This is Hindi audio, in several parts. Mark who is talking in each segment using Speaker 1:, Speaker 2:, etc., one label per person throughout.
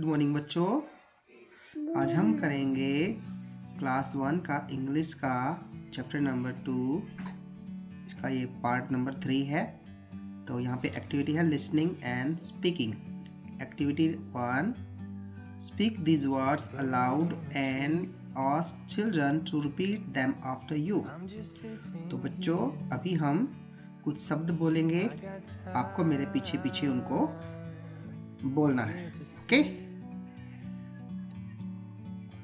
Speaker 1: गुड मॉर्निंग बच्चों। आज हम करेंगे क्लास वन का इंग्लिश का चैप्टर नंबर टू इसका ये पार्ट नंबर थ्री है। तो यहाँ पे एक्टिविटी है listening and speaking activity one speak these words aloud and ask children to repeat them after you तो बच्चों, अभी हम कुछ शब्द बोलेंगे। आपको मेरे पीछे पीछे उनको बोलना है okay around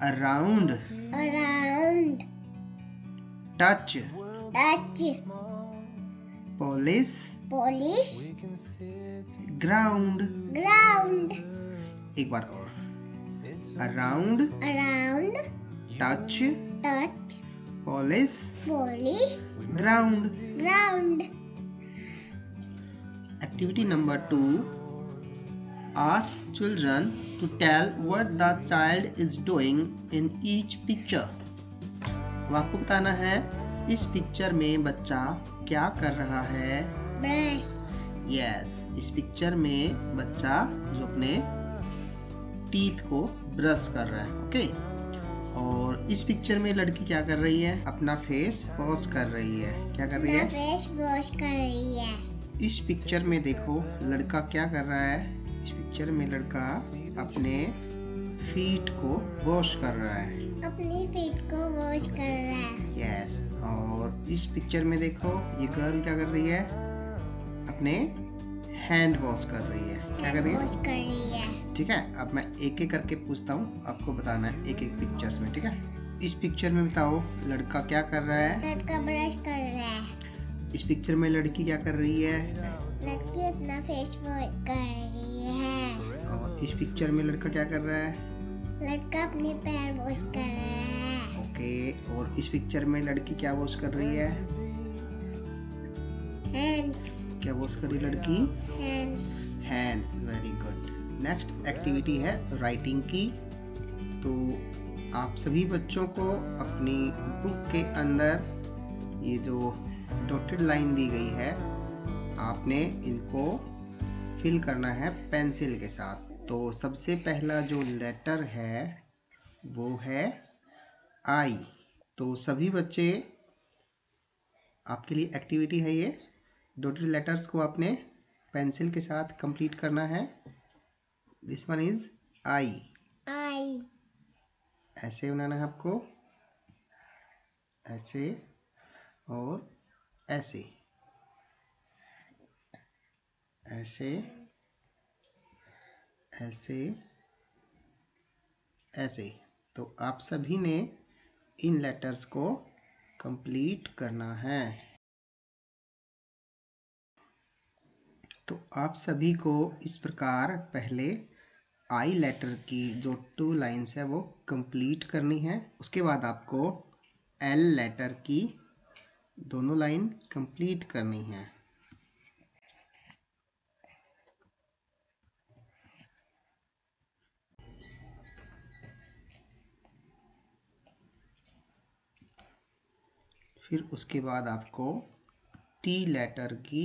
Speaker 2: around
Speaker 1: touch
Speaker 2: touch
Speaker 1: polish
Speaker 2: polish
Speaker 1: ground
Speaker 2: ground
Speaker 1: एक बार और around
Speaker 2: around
Speaker 1: touch
Speaker 2: touch
Speaker 1: polish
Speaker 2: polish
Speaker 1: ground
Speaker 2: ground
Speaker 1: activity number two ask children to tell what the child is doing in each picture. अब आपको बताना है इस पिक्चर में बच्चा क्या कर रहा है?
Speaker 2: Brush
Speaker 1: यस इस पिक्चर में बच्चा जो अपने टीथ को ब्रश कर रहा है ओके okay? और इस पिक्चर में लड़की क्या कर रही है? अपना फेस वॉश कर रही है। क्या कर रही है?
Speaker 2: Face wash कर रही है।
Speaker 1: इस पिक्चर में देखो लड़का क्या कर रहा है? पिक्चर में लड़का अपने फीट को वॉश कर रहा है।
Speaker 2: अपनी फीट को वॉश कर रहा है।
Speaker 1: यस और इस पिक्चर में देखो ये गर्ल क्या कर रही है? अपने हैंड वॉश कर रही है। क्या कर रही है?
Speaker 2: wash कर रही है।
Speaker 1: ठीक है अब मैं एक एक करके पूछता हूँ आपको बताना है एक एक पिक्चर्स में ठीक है? इस पिक्चर में बताओ लड़का क्या कर रहा है?
Speaker 2: लड़का ब्रश कर रहा है।
Speaker 1: इस पिक्चर में लड़की क्या कर रही है?
Speaker 2: लड़की अपना फेस वॉश कर रही है।
Speaker 1: और इस पिक्चर में लड़का क्या कर रहा है?
Speaker 2: लड़का अपने पैर वॉश कर रहा है।
Speaker 1: ओके और इस पिक्चर में लड़की क्या वॉश कर रही है?
Speaker 2: Hands
Speaker 1: क्या वॉश कर रही है लड़की?
Speaker 2: Hands
Speaker 1: hands very good next activity है राइटिंग की। तो आप सभी बच्चों को अपनी बुक के अंदर ये जो डॉटेड लाइन दी गई है आपने इनको फिल करना है पेंसिल के साथ। तो सबसे पहला जो लेटर है वो है आई तो सभी बच्चे आपके लिए एक्टिविटी है ये। डॉटेड लेटर्स को आपने पेंसिल के साथ कंप्लीट करना है। This one is I
Speaker 2: I
Speaker 1: ऐसे बनाना है आपको। ऐसे और ऐसे। ऐसे ऐसे ऐसे। तो आप सभी ने इन लेटर्स को कंप्लीट करना है। तो आप सभी को इस प्रकार पहले आई लेटर की जो टू लाइंस है वो कंप्लीट करनी है। उसके बाद आपको एल लेटर की दोनों लाइन कंप्लीट करनी है। फिर उसके बाद आपको टी लेटर की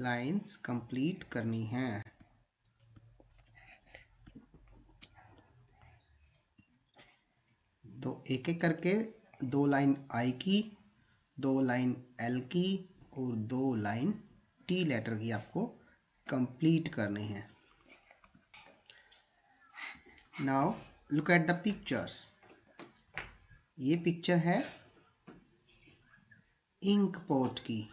Speaker 1: लाइंस कंप्लीट करनी है। तो एक एक करके दो लाइन आई की, दो लाइन एल की और दो लाइन टी लेटर की आपको कंप्लीट करनी है। Now look at the pictures ये पिक्चर है इंक पोट की।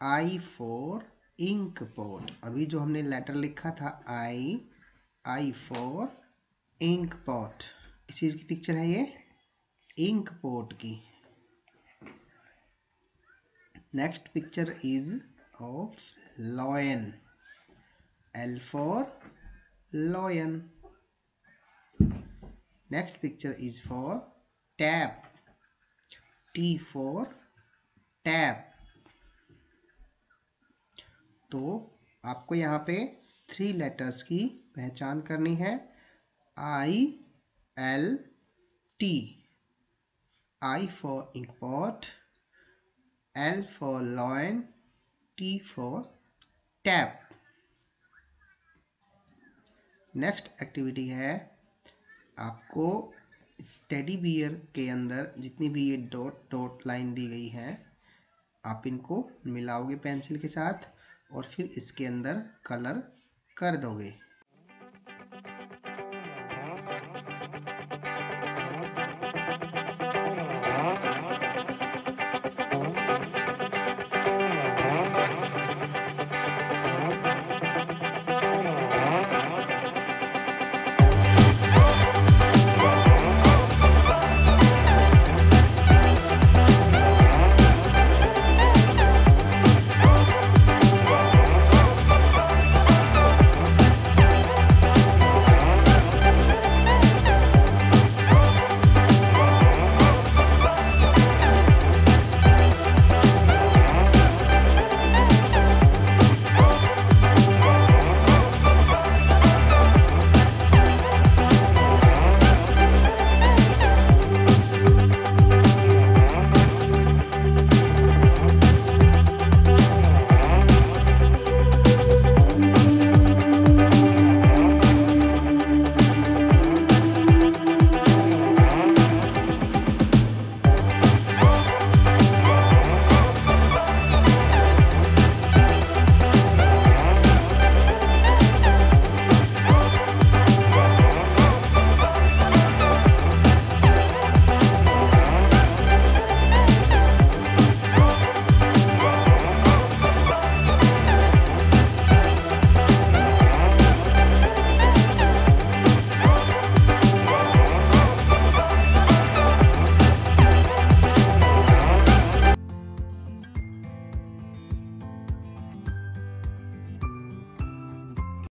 Speaker 1: आई फॉर इंक पोट अभी जो हमने लेटर लिखा था, I I for ink pot किस चीज़ की पिक्चर है ये? इंक पोट की। Next picture is of lion L for lion next picture is for tap T for tap तो आपको यहाँ पे थ्री लेटर्स की पहचान करनी है। I L, T I for inkpot L for lion T for tap next activity है आपको स्टेडी बियर के अंदर जितनी भी ये डॉट डॉट लाइन दी गई है आप इनको मिलाओगे पेंसिल के साथ और फिर इसके अंदर कलर कर दोगे।